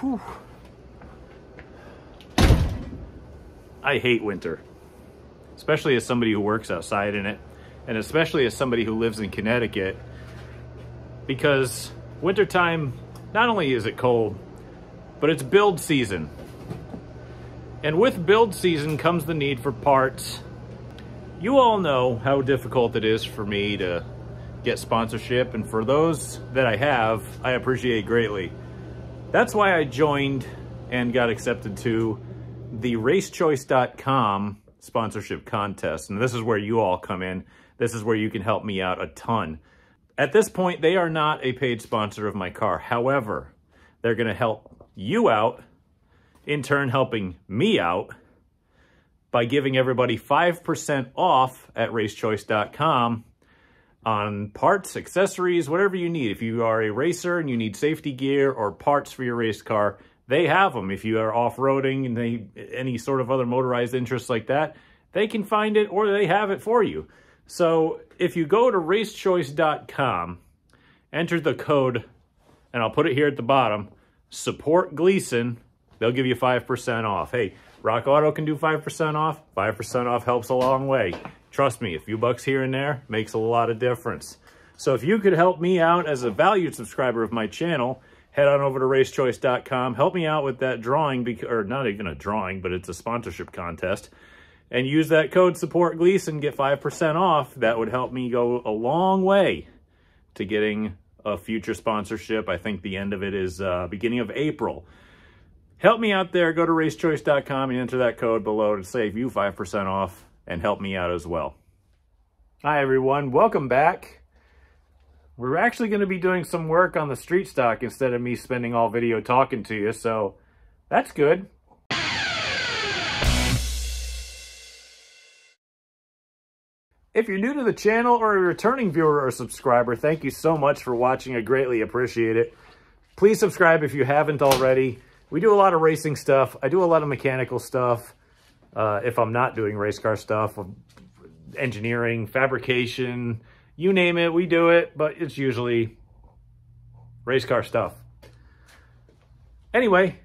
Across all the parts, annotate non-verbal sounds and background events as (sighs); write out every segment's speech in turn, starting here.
Whew. I hate winter, especially as somebody who works outside in it, and especially as somebody who lives in Connecticut, because wintertime, not only is it cold, but it's build season. And with build season comes the need for parts. You all know how difficult it is for me to get sponsorship, and for those that I have, I appreciate greatly. That's why I joined and got accepted to the racechoice.com sponsorship contest. And this is where you all come in. This is where you can help me out a ton. At this point, they are not a paid sponsor of my car. However, they're going to help you out, in turn helping me out by giving everybody 5% off at racechoice.com on parts, accessories, whatever you need. If you are a racer and you need safety gear or parts for your race car, they have them. If you are off-roading and they any sort of other motorized interests like that, they can find it or they have it for you. So if you go to racechoice.com, enter the code, and I'll put it here at the bottom, support Gleason, they'll give you 5% off. Hey, Rock Auto can do 5% off. 5% off helps a long way. Trust me, a few bucks here and there makes a lot of difference. So if you could help me out as a valued subscriber of my channel, head on over to racechoice.com. Help me out with that drawing, or not even a drawing, but it's a sponsorship contest. And use that code support Gleason, get 5% off. That would help me go a long way to getting a future sponsorship. I think the end of it is uh, beginning of April. Help me out there. Go to racechoice.com and enter that code below to save you 5% off and help me out as well. Hi, everyone. Welcome back. We're actually going to be doing some work on the street stock instead of me spending all video talking to you, so that's good. If you're new to the channel or a returning viewer or subscriber, thank you so much for watching. I greatly appreciate it. Please subscribe if you haven't already. We do a lot of racing stuff. I do a lot of mechanical stuff. Uh, if I'm not doing race car stuff, engineering, fabrication, you name it, we do it, but it's usually race car stuff. Anyway,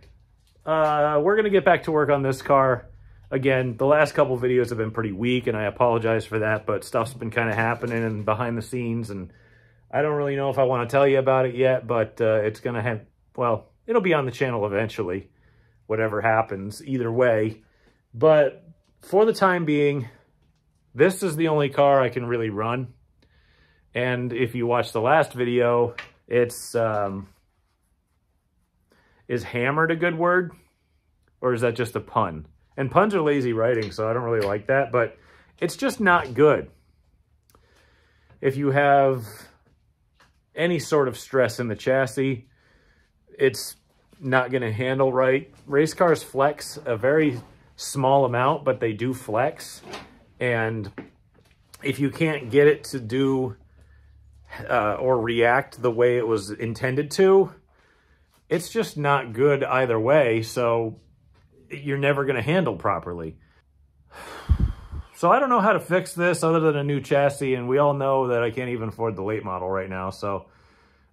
uh, we're going to get back to work on this car. Again, the last couple videos have been pretty weak, and I apologize for that, but stuff's been kind of happening and behind the scenes, and I don't really know if I want to tell you about it yet, but uh, it's going to have, well, it'll be on the channel eventually, whatever happens, either way. But for the time being, this is the only car I can really run. And if you watch the last video, it's, um, is hammered a good word? Or is that just a pun? And puns are lazy writing, so I don't really like that, but it's just not good. If you have any sort of stress in the chassis, it's not going to handle right. Race cars flex a very small amount, but they do flex. And if you can't get it to do uh, or react the way it was intended to, it's just not good either way. So you're never going to handle properly. (sighs) So I don't know how to fix this other than a new chassis. And we all know that I can't even afford the late model right now. So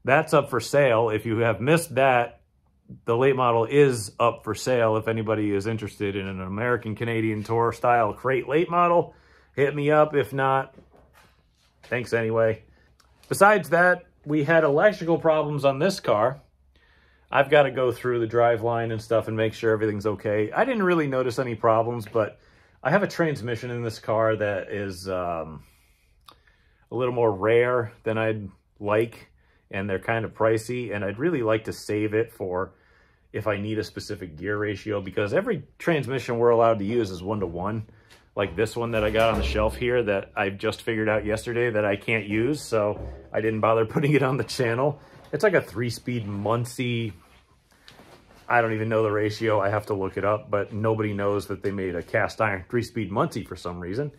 that's up for sale. If you have missed that, the late model is up for sale. If anybody is interested in an American Canadian Tour style crate late model, hit me up. If not, thanks anyway. Besides that, we had electrical problems on this car. I've got to go through the drive line and stuff and make sure everything's okay. I didn't really notice any problems, but I have a transmission in this car that is um, a little more rare than I'd like, and they're kind of pricey, and I'd really like to save it for if I need a specific gear ratio, because every transmission we're allowed to use is one-to-one, like this one that I got on the shelf here that I just figured out yesterday that I can't use, so I didn't bother (laughs) putting it on the channel. It's like a three-speed Muncie. I don't even know the ratio. I have to look it up, but nobody knows that they made a cast iron three-speed Muncie for some reason,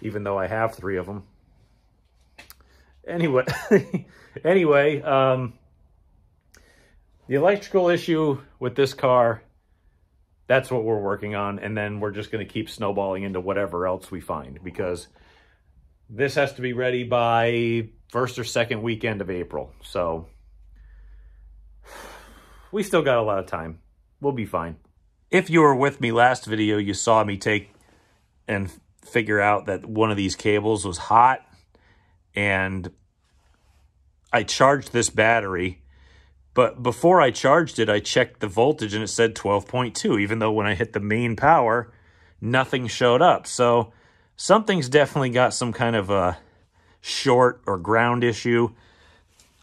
even though I have three of them. Anyway, (laughs) anyway, um, the electrical issue with this car, that's what we're working on, and then we're just going to keep snowballing into whatever else we find, because this has to be ready by first or second weekend of April, so we still got a lot of time. We'll be fine. If you were with me last video, you saw me take and figure out that one of these cables was hot and I charged this battery but before I charged it I checked the voltage and it said 12.2 even though when I hit the main power nothing showed up. So something's definitely got some kind of a short or ground issue.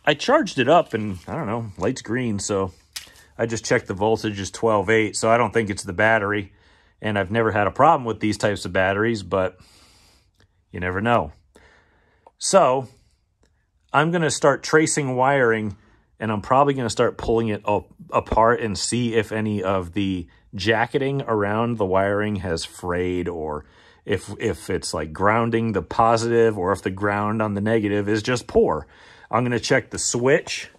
I charged it up and I don't know light's green so I just checked the voltage is 12.8 so I don't think it's the battery. And I've never had a problem with these types of batteries, but you never know. So I'm going to start tracing wiring and I'm probably going to start pulling it up, apart and see if any of the jacketing around the wiring has frayed or if, if it's like grounding the positive or if the ground on the negative is just poor. I'm going to check the switch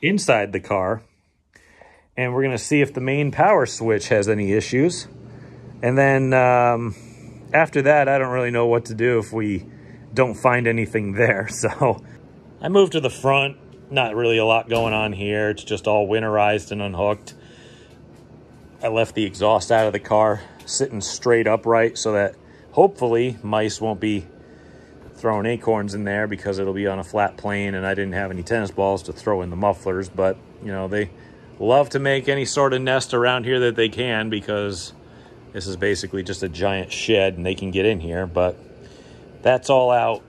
inside the car and we're going to see if the main power switch has any issues. And then um, after that, I don't really know what to do if we don't find anything there. (laughs) So I moved to the front. Not really a lot going on here. It's just all winterized and unhooked. I left the exhaust out of the car sitting straight upright so that hopefully mice won't be throwing acorns in there because it'll be on a flat plane and I didn't have any tennis balls to throw in the mufflers. But, you know, they love to make any sort of nest around here that they can because this is basically just a giant shed and they can get in here, but that's all out.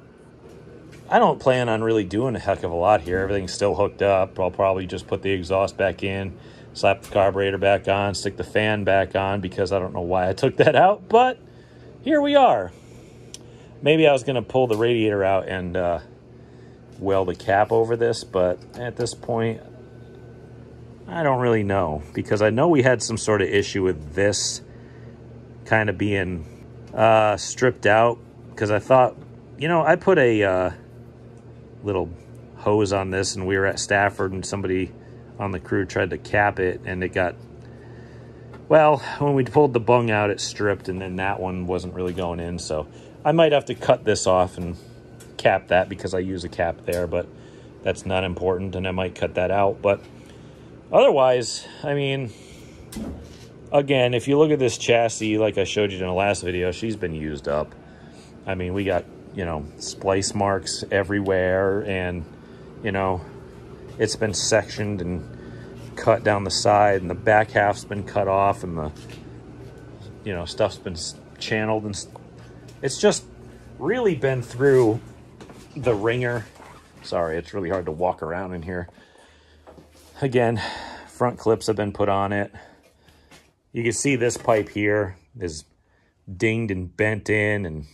I don't plan on really doing a heck of a lot here. Everything's still hooked up. I'll probably just put the exhaust back in, slap the carburetor back on, stick the fan back on because I don't know why I took that out, but here we are. Maybe I was going to pull the radiator out and uh, weld a cap over this, but at this point, I don't really know because I know we had some sort of issue with this kind of being uh, stripped out because I thought, you know, I put a uh, little hose on this and we were at Stafford and somebody on the crew tried to cap it and it got, well, when we pulled the bung out, it stripped and then that one wasn't really going in. So I might have to cut this off and cap that because I use a cap there, but that's not important and I might cut that out. But otherwise, I mean, again, if you look at this chassis, like I showed you in the last video, she's been used up. I mean, we got, you know, splice marks everywhere and, you know, it's been sectioned and cut down the side and the back half's been cut off and the, you know, stuff's been channeled and it's just really been through the wringer. Sorry, it's really hard to walk around in here. Again, front clips have been put on it. You can see this pipe here is dinged and bent in and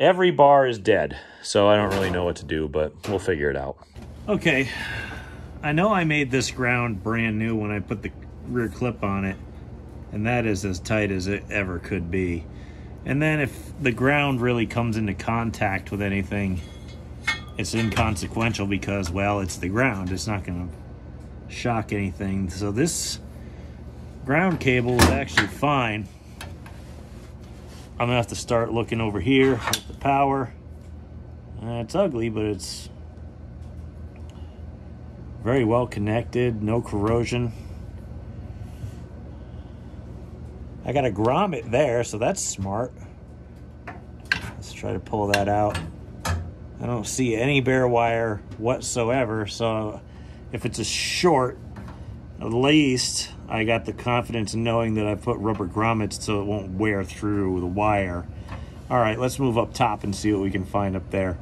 every bar is dead. So I don't really know what to do, but we'll figure it out. Okay, I know I made this ground brand new when I put the rear clip on it, and that is as tight as it ever could be. And then if the ground really comes into contact with anything, it's inconsequential because, well, it's the ground. It's not going to shock anything. So this ground cable is actually fine. I'm gonna have to start looking over here at the power. Uh, it's ugly, but it's very well connected, no corrosion. I got a grommet there, so that's smart. Let's try to pull that out. I don't see any bare wire whatsoever, so if it's a short, at least I got the confidence in knowing that I put rubber grommets so it won't wear through the wire. All right, let's move up top and see what we can find up there.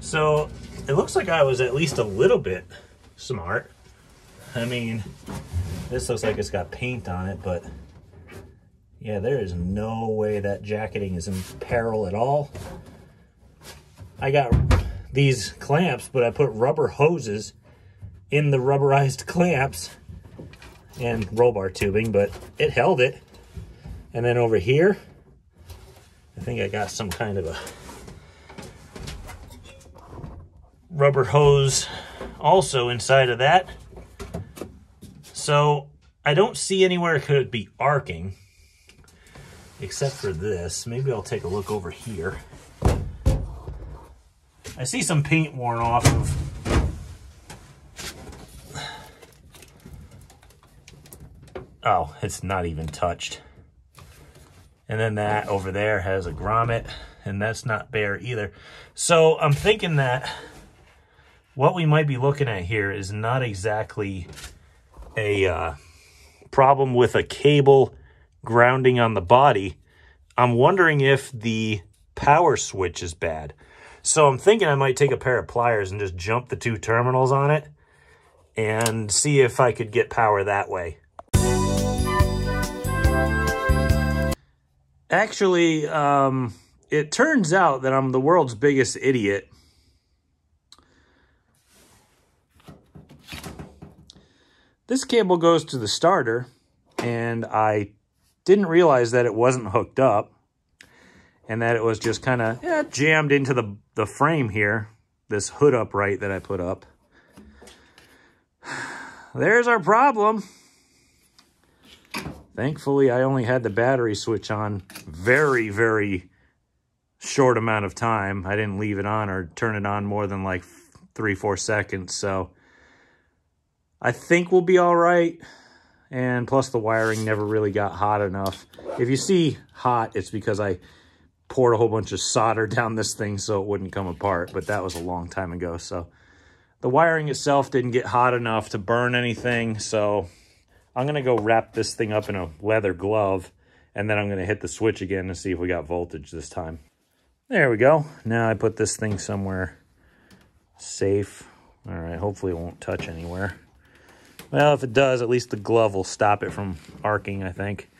So it looks like I was at least a little bit smart. I mean, this looks like it's got paint on it, but yeah, there is no way that jacketing is in peril at all. I got these clamps, but I put rubber hoses in the rubberized (laughs) clamps and roll bar tubing, but it held it. And then over here, I think I got some kind of a rubber hose also inside of that. So I don't see anywhere it could be arcing except for this. Maybe I'll take a look over here. I see some paint worn off of Oh, it's not even touched. And then that over there has a grommet, and that's not bare either. So I'm thinking that what we might be looking at here is not exactly a uh, problem with a cable grounding on the body. I'm wondering if the power switch is bad. So I'm thinking I might take a pair of pliers and just jump the two terminals on it and see if I could get power that way. Actually, um, it turns out that I'm the world's biggest idiot. This cable goes to the starter, and I didn't realize that it wasn't hooked up and that it was just kind of yeah, jammed into the, the frame here, this hood upright that I put up. (sighs) There's our problem. Thankfully, I only had the battery switch on very, very short amount of time. I didn't leave it on or turn it on more than like three, four seconds. So I think we'll be all right. And plus the wiring never really got hot enough. If you see hot, it's because I poured a whole bunch of solder (laughs) down this thing so it wouldn't come apart, but that was a long time ago. So the wiring itself didn't get hot enough to burn anything. So I'm going to go wrap this thing up in a leather glove and then I'm going to hit the switch again to see if we got voltage this time. There we go. Now I put this thing somewhere safe. All right, hopefully it won't touch anywhere. Well, if it does, at least the glove will stop it from arcing, I think.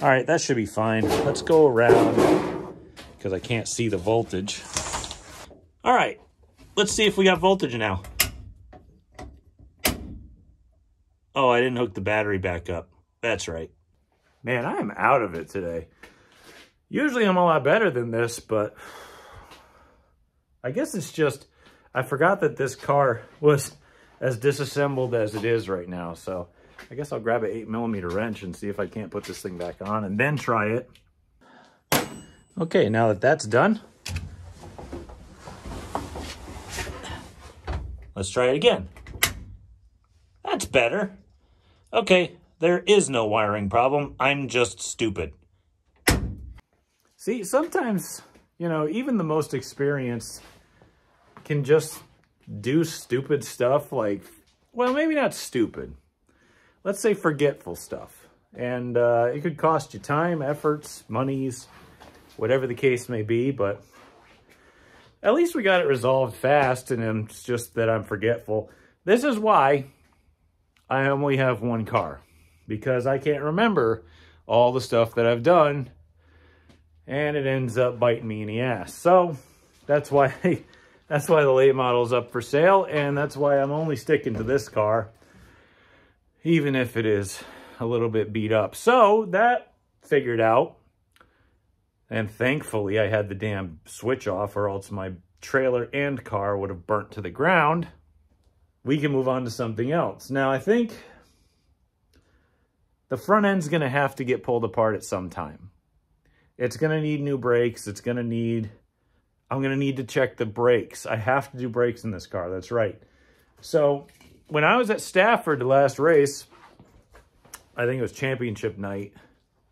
All right, that should be fine. Let's go around because I can't see the voltage. All right, let's see if we got voltage now. Oh, I didn't hook the battery back up. That's right. Man, I am out of it today. Usually I'm a lot better than this, but I guess it's just, I forgot that this car was as disassembled as it is right now. So I guess I'll grab an eight millimeter wrench and see if I can't put this thing back on and then try it. Okay, now that that's done, let's try it again. That's better. Okay, there is no wiring problem. I'm just stupid. See, sometimes, you know, even the most experienced can just do stupid stuff like, well, maybe not stupid. Let's say forgetful stuff. And uh, it could cost you time, efforts, monies, whatever the case may be, but at least we got it resolved fast and it's just that I'm forgetful. This is why I only have one car because I can't remember all the stuff that I've done and it ends up biting me in the ass. So that's why (laughs) that's why the late model is up for sale and that's why I'm only sticking to this car even if it is a little bit beat up. So that figured out and thankfully, I had the damn switch off or else my trailer and car would have burnt to the ground. We can move on to something else. Now, I think the front end's going to have to get pulled apart at some time. It's going to need new brakes. It's going to need... I'm going to need to check the brakes. I have to do brakes in this car. That's right. So, when I was at Stafford the last race, I think it was championship night,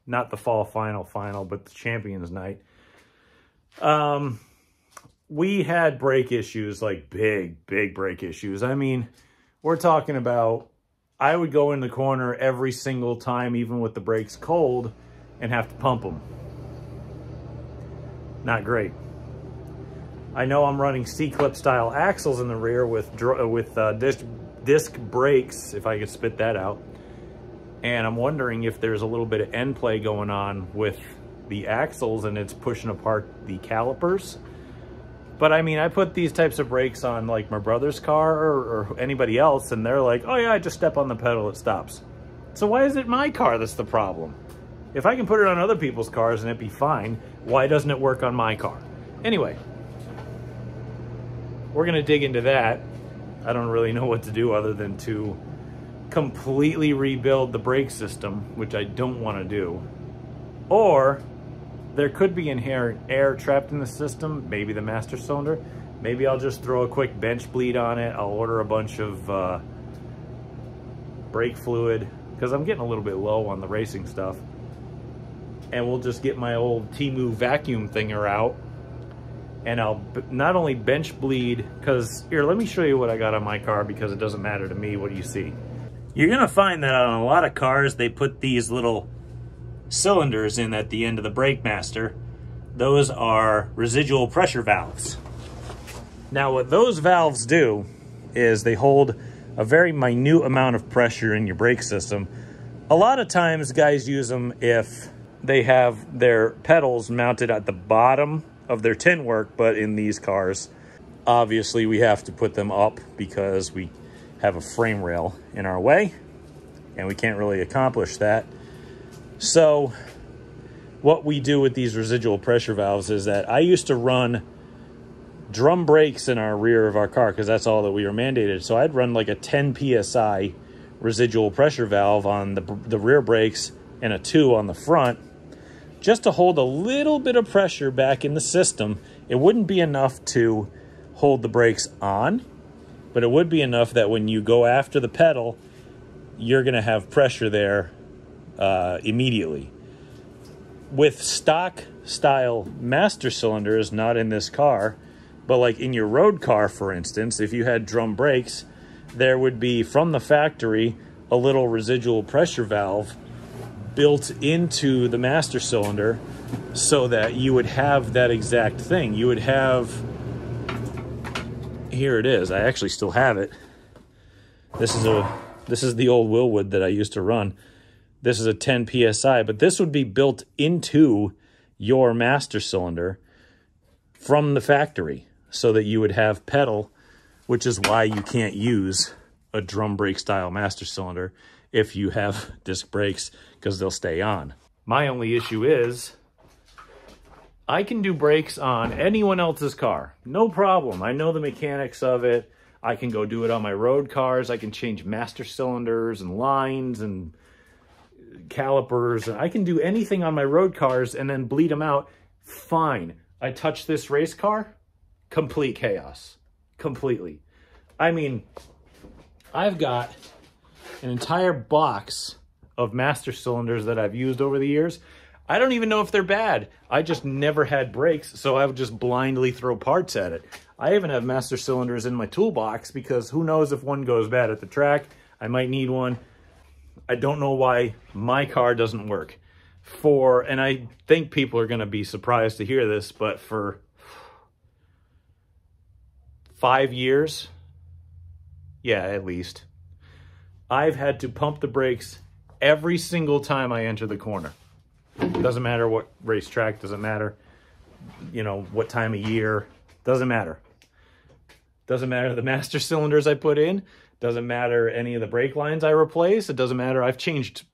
not the fall final final, but the champions night. Um, we had brake issues, like big, big brake issues. I mean, we're talking about, I would go in the corner every single time, even with the brakes cold, and have to pump them. Not great. I know I'm running C-clip style axles in the rear with with uh, disc, disc brakes, if I could spit that out. And I'm wondering if there's a little bit of end play going on with the axles and it's pushing apart the calipers. But I mean, I put these types of brakes on like my brother's car or, or, anybody else and they're like, oh yeah, I just step on the pedal, it stops. So why is it my car that's the problem? If I can put it on other people's cars and it be fine, why doesn't it work on my car? Anyway, we're gonna dig into that. I don't really know what to do other than to completely rebuild the brake system, which I don't want to do, or there could be inherent air trapped in the system, maybe the master cylinder. Maybe I'll just throw a quick bench bleed on it. I'll order a bunch of uh, brake fluid, because I'm getting a little bit low on the racing stuff. And we'll just get my old Temu vacuum thinger out and I'll not only bench bleed, because here, let me show you what I got on my car because it doesn't matter to me. What you see? You're gonna find that on a lot of cars, they put these little cylinders in at the end of the brake master. Those are residual pressure valves. Now what those valves do is they hold a very minute amount of pressure in your brake system. A lot of times guys use them if they have their pedals mounted at the bottom of their tin work, but in these cars, obviously we have to put them up because we have a frame rail in our way and we can't really accomplish that. So what we do with these residual pressure valves is that I used to run drum brakes in our rear of our car because that's all that we were mandated. So I'd run like a 10 PSI residual pressure valve on the, the rear brakes and a two on the front just to hold a little bit of pressure back in the system. It wouldn't be enough to hold the brakes on, but it would be enough that when you go after the pedal, you're going to have pressure there uh, immediately. With stock style master cylinders, not in this car, but like in your road car, for instance, if you had drum brakes, there would be from the factory a little residual pressure valve built into the master cylinder so that you would have that exact thing. You would have, here it is. I actually still have it. This is a, this is the old Wilwood that I used to run. This is a 10 PSI, but this would be built into your master cylinder from the factory so that you would have pedal, which is why you can't use a drum brake style master cylinder if you have (laughs) disc brakes because they'll stay on. My only issue is I can do brakes on anyone else's car. No problem. I know the mechanics of it. I can go do it on my road cars. I can change master cylinders and lines and calipers. And I can do anything on my road cars and then bleed them out. Fine. I touch this race car, complete chaos. Completely. I mean, I've got an entire box of master cylinders that I've used over the years. I don't even know if they're bad. I just never had brakes, so I would just blindly throw parts at it. I even have master cylinders in my toolbox because who knows if one goes bad at the track. I might need one. I don't know why my car doesn't work. For, and I think people are going to be surprised to hear this, but for five years, yeah, at least, I've had to pump the brakes every single time I enter the corner. Doesn't matter what racetrack, doesn't matter, you know, what time of year, doesn't matter. Doesn't matter the master (laughs) cylinders I put in, doesn't matter any of the brake lines I replace, it doesn't matter, I've changed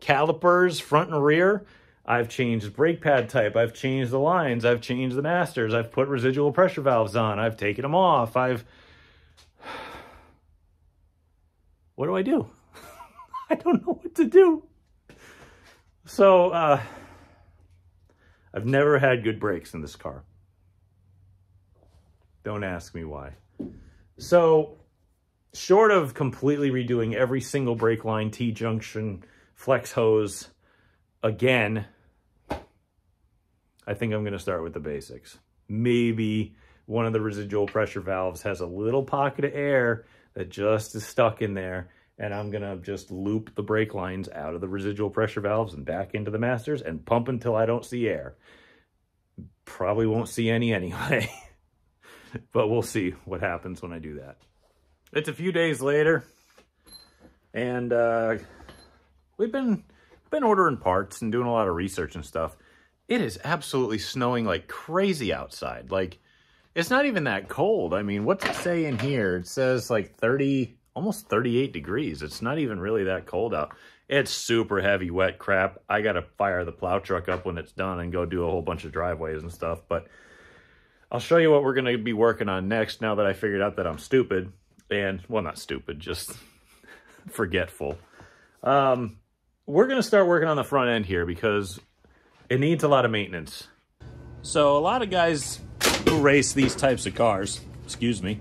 calipers, front and rear, I've changed brake pad type, I've changed the lines, I've changed the masters, I've put residual pressure valves on, I've taken them off, I've (sighs) what do I do? (laughs) I don't know what to do. So, uh, I've never had good brakes in this car. Don't ask me why. So, short of completely redoing every single brake line, T-junction, flex hose again, I think I'm going to start with the basics. Maybe one of the residual pressure valves has a little pocket of air that just is stuck in there and I'm going to just loop the brake lines out of the residual pressure valves and back into the masters and pump until I don't see air. Probably won't see any anyway, (laughs) but we'll see what happens when I do that. It's a few days later, and uh, we've been been ordering parts and doing a lot of research and stuff. It is absolutely snowing like crazy outside. Like, it's not even that cold. I mean, what's it say in here? It says like 30, almost 38 degrees. It's not even really that cold out. It's super heavy, wet crap. I got to fire the plow truck up when it's done and go do a whole bunch of driveways and stuff. But I'll show you what we're going to be working on next now that I figured out that I'm stupid. And, well, not stupid, just (laughs) forgetful. Um, we're going to start working on the front end here because it needs a lot of maintenance. So a lot of guys who race these types of cars, excuse me,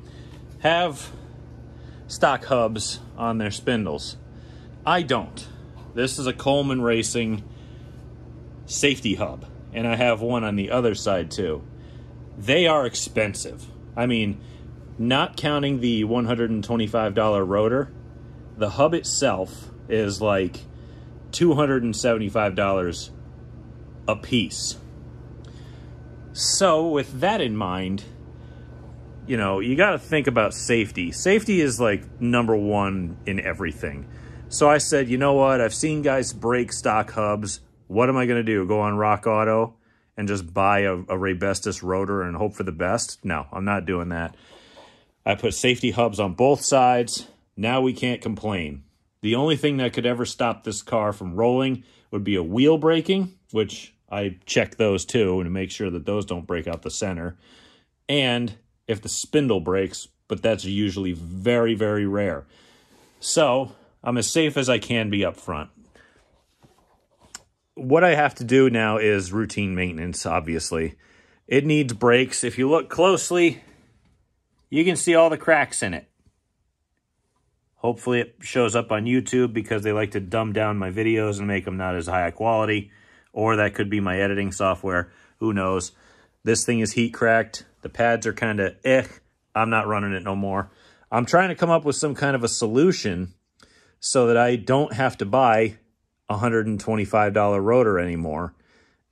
have stock hubs on their spindles. I don't. This is a Coleman Racing safety hub, and I have one on the other side too. They are expensive. I mean, not counting the $125 rotor, the hub itself is like $275 a piece. So, with that in mind, you know, you got to think about safety. Safety is like number one in everything. So I said, you know what? I've seen guys break stock hubs. What am I going to do? Go on Rock Auto and just buy a, a Raybestos rotor and hope for the best? No, I'm not doing that. I put safety hubs on both sides. Now we can't complain. The only thing that could ever stop this car from rolling would be a wheel breaking, which I check those too to make sure that those don't break out the center. And if the spindle breaks, but that's usually very, very rare. So I'm as safe as I can be up front. What I have to do now is routine maintenance, obviously. It needs brakes. If you look closely, you can see all the cracks in it. Hopefully it shows up on YouTube because they like to dumb down my videos and make them not as high quality. Or that could be my editing software. Who knows? This thing is heat cracked. The pads are kind of eh. I'm not running it no more. I'm trying to come up with some kind of a solution so that I don't have to buy a $125 rotor anymore.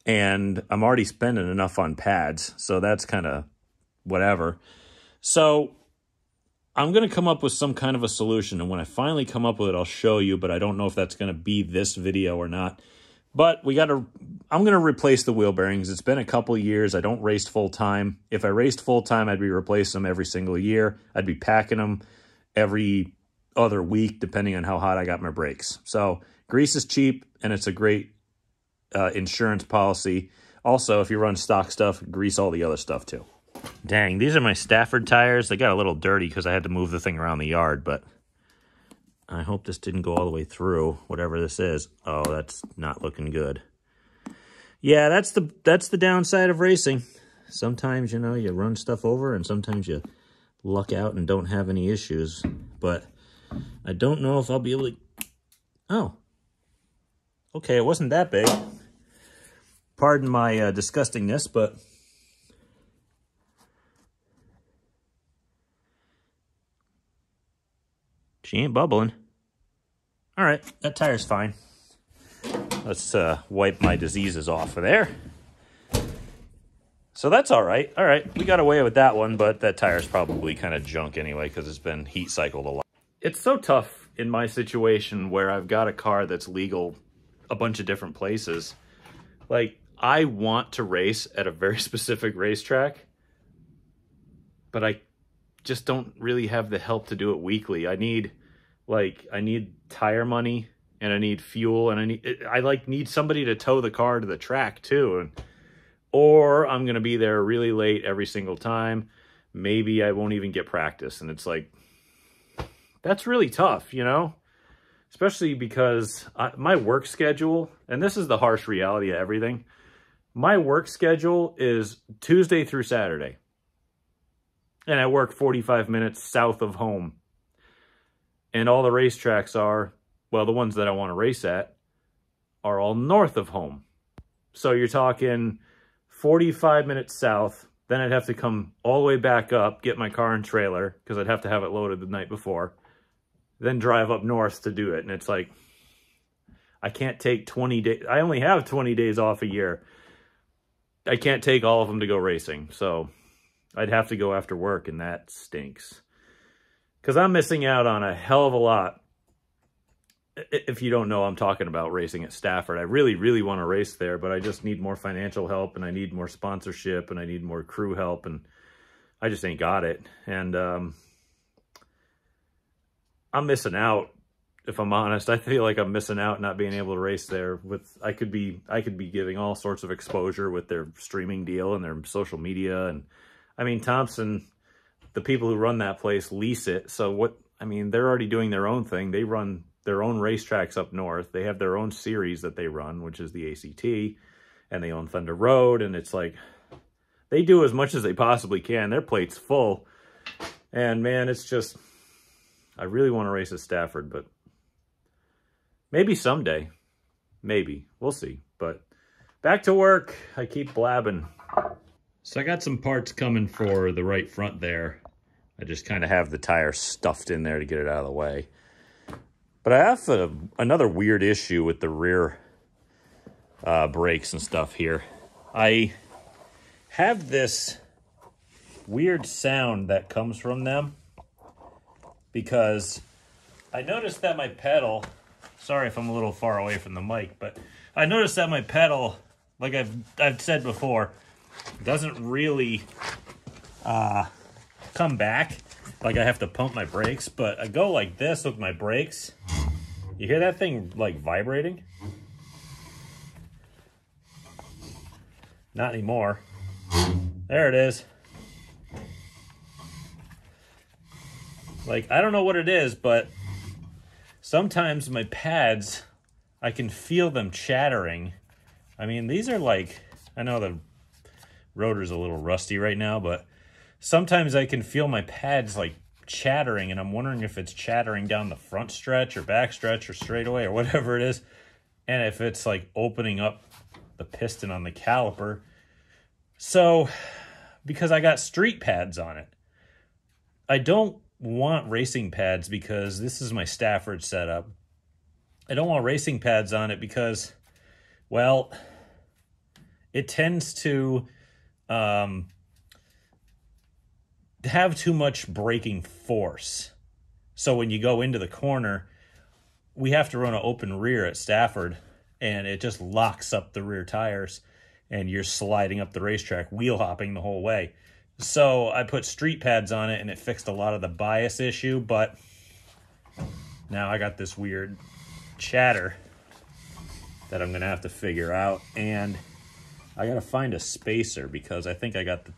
And I'm already spending enough on pads, so that's kind of whatever. So I'm going to come up with some kind of a solution, and when I finally come up with it, I'll show you, but I don't know if that's going to be this video or not. But we got to, I'm going to replace the wheel bearings. It's been a couple years. I don't race full time. If I raced full time, I'd be replacing them every single year. I'd be packing them every other week, depending on how hot I got my brakes. So grease is cheap and it's a great uh, insurance policy. Also, if you run stock stuff, grease all the other stuff too. Dang, these are my Stafford tires. They got a little dirty because I had to move the thing around the yard, but I hope this didn't go all the way through, whatever this is. Oh, that's not looking good. Yeah, that's the that's the downside of racing. Sometimes, you know, you run stuff over and sometimes you luck out and don't have any issues. But I don't know if I'll be able to... Oh. Okay, it wasn't that big. Pardon my uh, disgustingness, but... She ain't bubbling. All right, that tire's fine. Let's uh, wipe my diseases off of there. So that's all right. All right, we got away with that one, but that tire's probably kind of junk anyway because it's been heat cycled a lot it's so tough in my situation where I've got a car that's legal a bunch of different places. Like, I want to race at a very (laughs) specific racetrack, but I just don't really have the help to do it weekly. I need, like, I need tire money and I need fuel and I need, I like need somebody to tow the car to the track too. And, or I'm going to be there really late every single time. Maybe I won't even get practice. And it's like, that's really tough, you know? Especially because I, my work schedule, and this is the harsh reality of everything, my work schedule is Tuesday through Saturday. And I work 45 minutes south of home. And all the racetracks are, well, the ones that I want to race at, are all north of home. So you're talking 45 minutes south, then I'd have to come all the way back up, get my car and trailer, because I'd have to have it loaded the night before then drive up north to do it. And it's like, I can't take 20 days. I only have 20 days off a year. I can't take all of them to go racing. So I'd have to go after work and that stinks. Because I'm missing out on a hell of a lot. If you don't know, I'm talking about racing at Stafford. I really, really want to race there, but I just need more financial help and I need more sponsorship and I need more crew help and I just ain't got it. And um, I'm missing out. If I'm honest, I feel like I'm missing out not being able to race there. With I could be I could be giving all sorts of exposure with their streaming deal and their social media, and I mean Thompson, the people who run that place lease it. So what I mean, they're already doing their own thing. They run their own racetracks up north. They have their own series that they run, which is the ACT, and they own Thunder Road, and it's like they do as much as they possibly can. Their plate's full, and man, it's just I really want to race at Stafford, but Maybe someday. Maybe. We'll see. But back to work. I keep blabbing. So I got some parts coming for the right front there. I just kind of have the tire stuffed in there to get it out of the way. But I have a, another weird issue with the rear uh, brakes and stuff here. I have this weird sound that comes from them because I noticed that my pedal, sorry if I'm a little far away from the mic, but I noticed that my pedal, like I've, I've said before, doesn't really uh, come back. Like I have to pump my brakes, but I go like this with my brakes. You hear that thing like vibrating? Not anymore. There it is. Like, I don't know what it is, but sometimes my pads, I can feel them chattering. I mean, these are like, I know the rotor's a little rusty right now, but sometimes I can feel my pads like chattering and I'm wondering if it's chattering down the front stretch or back stretch or straightaway or whatever it is. And if it's like opening up the piston on the caliper. So, because I got street pads on it, I don't want racing pads because this is my Stafford setup. I don't want racing pads on it because, well, it tends to um, have too much braking force. So when you go into the corner, we have to run an open rear at Stafford, and it just locks up the rear tires, and you're sliding up the racetrack, wheel hopping the whole way. So I put street pads on it, and it fixed a lot of the bias issue, but now I got this weird chatter that I'm to have to figure out, and I got to find a spacer because I think I got the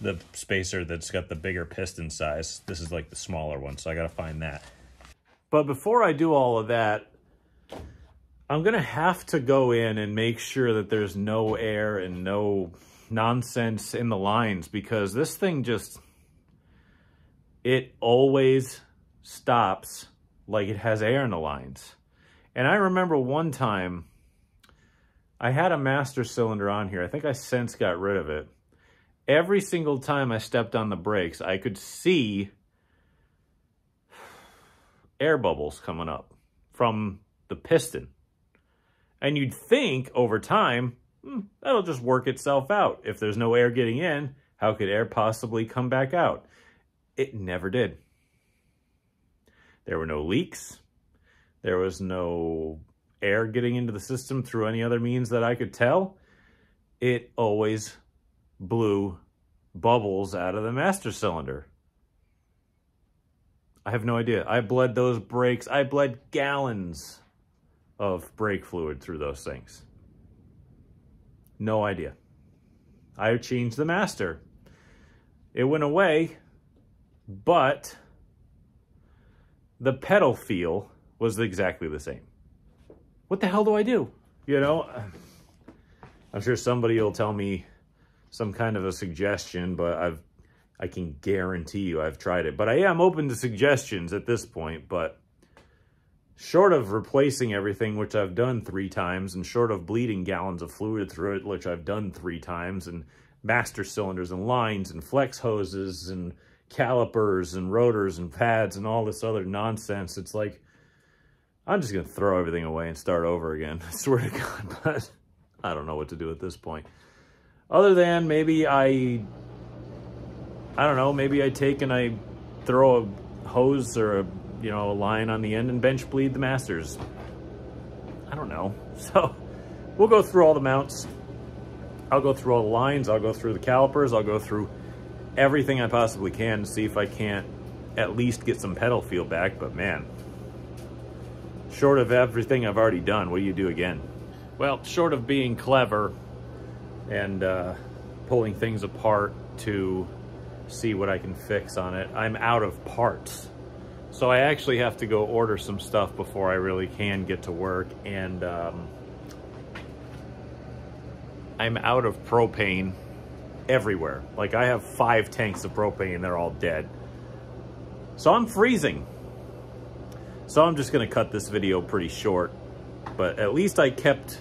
the spacer that's got the bigger piston size. This is like the smaller one, so I gotta find that. But before I do all of that, I'm gonna have to go in and make sure that there's no air and no nonsense in the lines because this thing just, it always stops like it has air in the lines. And I remember one time, I had a master cylinder on here. I think I since got rid of it every single time I stepped on the brakes, I could see air bubbles coming up from the piston. And you'd think over time, hmm, that'll just work itself out. If there's no air getting in, how could air possibly come back out? It never did. There were no leaks. There was no air getting into the system through any other means that I could tell. It always blew bubbles out of the master cylinder. I have no idea. I bled those brakes. I bled gallons of brake fluid through those things. No idea. I changed the master. It went away, but the pedal feel was exactly the same. What the hell do I do? You know, I'm sure somebody will tell me some kind of a suggestion, but I've I can guarantee you I've tried it. But I am open to suggestions at this point, but short of replacing everything, which I've done three times, and short of bleeding gallons of fluid through it, which I've done three times, and master cylinders and lines and flex hoses and calipers and rotors and pads and all this other nonsense, it's like, I'm just going to throw everything away and start over again. (laughs) I swear to God, but I don't know what to do at this point. Other than maybe I, I don't know, maybe I take and I throw a hose or a, you know, a line on the end and bench bleed the masters. I don't know. (laughs) So we'll go through all the mounts. I'll go through all the lines. I'll go through the calipers. I'll go through everything I possibly can to see if I can't at least get some pedal feel back. But man, short of everything I've already done, what do you do again? Well, short of being clever, and uh, pulling things apart to see what I can fix on it. I'm out of parts. So I actually have to go order some stuff before I really can get to work. And um, I'm out of propane everywhere. Like I have five tanks of propane, and they're all dead. So I'm freezing. So I'm just gonna cut this video pretty short, but at least I kept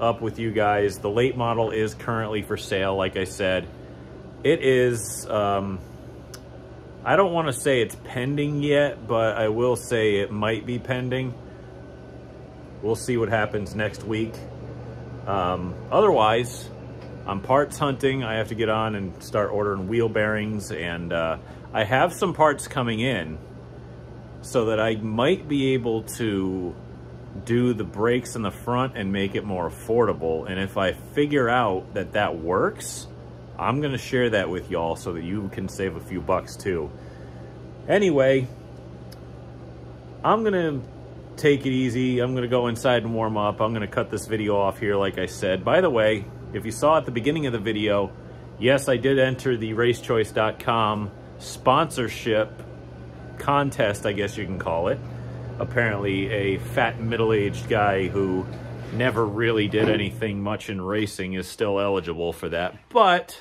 up with you guys. The late model is currently for sale, like I said. It is, um, I don't want to say it's pending yet, but I will say it might be pending. We'll see what happens next week. Um, otherwise, I'm parts hunting. I have to get on and start ordering wheel bearings, and uh, I have some parts coming in so that I might be able to do the brakes in the front and make it more affordable. And if I figure out that that works, I'm gonna share that with y'all so that you can save a few bucks too. Anyway, I'm gonna take it easy. I'm gonna go inside and warm up. I'm gonna cut this video off here like I said. By the way, if you saw at the beginning of the video, yes, I did enter the racechoice.com sponsorship contest, I guess you can call it. Apparently a fat middle-aged guy who never really did anything much in racing is still eligible for that. But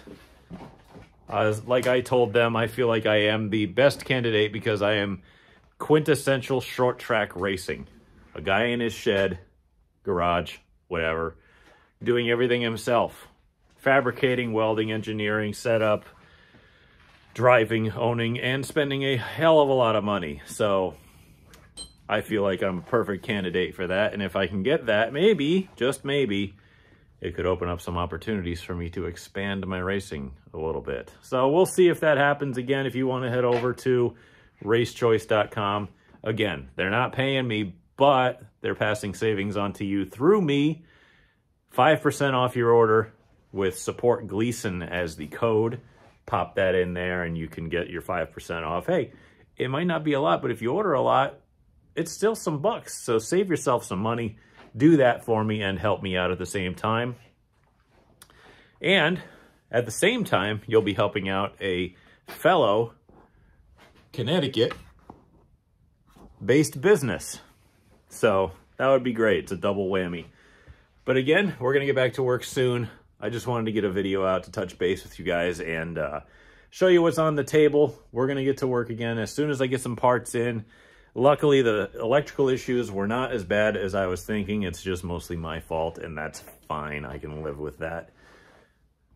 as like I told them, I feel like I am the best candidate because I am quintessential short track racing. A guy in his shed, garage, whatever, doing everything himself. Fabricating, welding, engineering, setup, driving, owning, and spending a hell of a lot of money. So I feel like I'm a perfect candidate for that. And if I can get that, maybe, just maybe, it could open up some opportunities for me to expand my racing a little bit. So we'll see if that happens again. If you want to head over to racechoice.com. Again, they're not paying me, but they're passing savings on to you through me. 5% off your order with support Gleason as the code. Pop that in there and you can get your 5% off. Hey, it might not be a lot, but if you order a lot, it's still some bucks. So save yourself some money. Do that for me and help me out at the same time. And at the same time, you'll be helping out a fellow Connecticut based business. So that would be great. It's a double whammy. But again, we're going to get back to work soon. I just wanted to get a video out to touch base with you guys and uh, show you what's on the table. We're going to get to work again as soon as I get some parts in. Luckily, the electrical issues were not as bad as I was thinking. It's just mostly my fault, and that's fine. I can live with that.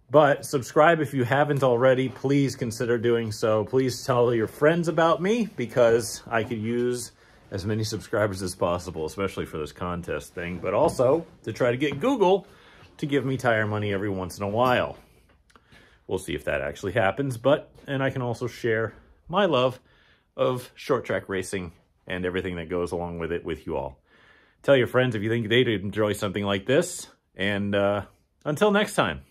But subscribe if you haven't already. Please consider doing so. Please tell your friends about me because I could use as many subscribers as possible, especially for this contest thing, but also to try to get Google to give me tire money every once in a while. We'll see if that actually happens, but, and I can also share my love of short track racing and everything that goes along with it with you all. Tell your friends if you think they'd enjoy something like this, and uh, until next time.